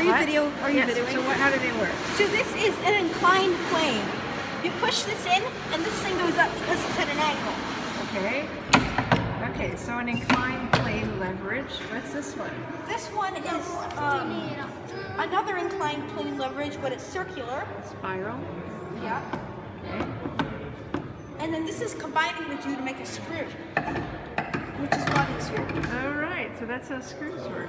Are you video? Are you yes, videoing? So what, how do they work? So this is an inclined plane. You push this in, and this thing goes up because it's at an angle. Okay. Okay, so an inclined plane leverage. What's this one? This one is um, another inclined plane leverage, but it's circular. Spiral. Yeah. Okay. And then this is combining the two to make a screw, which is a lot easier. All right, so that's how screws work.